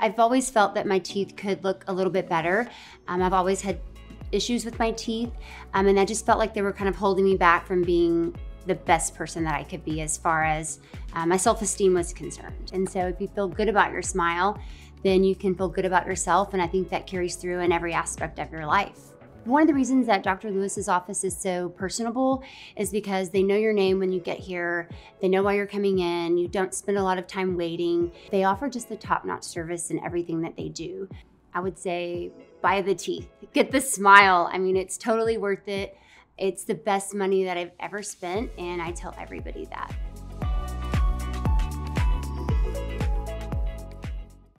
I've always felt that my teeth could look a little bit better. Um, I've always had issues with my teeth, um, and I just felt like they were kind of holding me back from being the best person that I could be as far as uh, my self esteem was concerned. And so, if you feel good about your smile, then you can feel good about yourself. And I think that carries through in every aspect of your life. One of the reasons that Dr. Lewis's office is so personable is because they know your name when you get here. They know why you're coming in. You don't spend a lot of time waiting. They offer just the top notch service in everything that they do. I would say buy the teeth, get the smile. I mean, it's totally worth it. It's the best money that I've ever spent, and I tell everybody that.